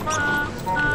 します。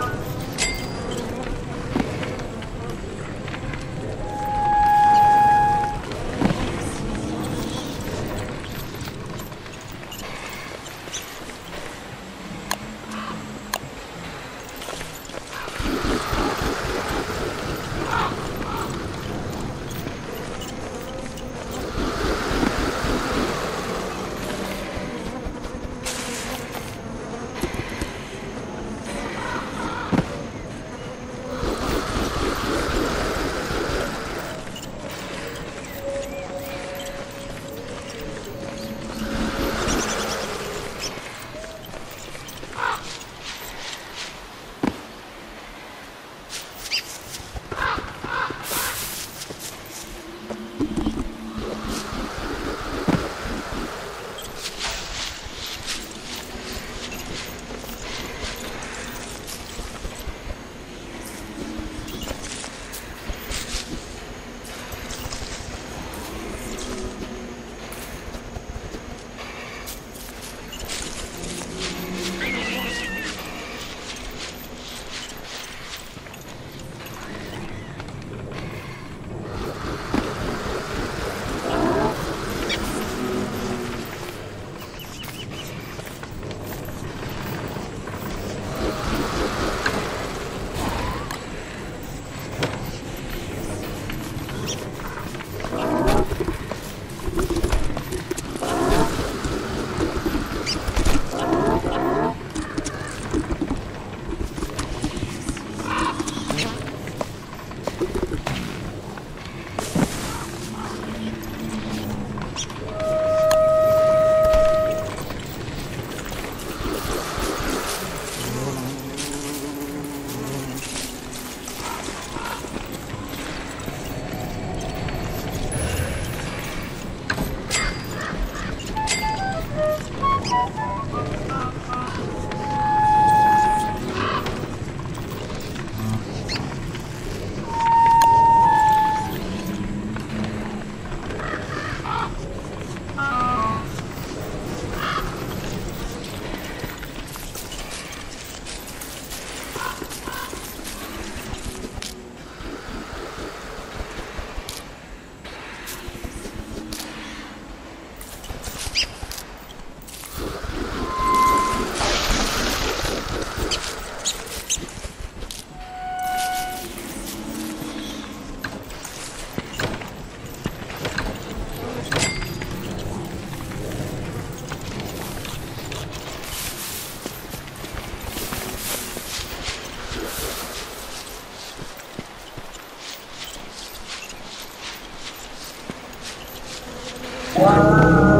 Wow.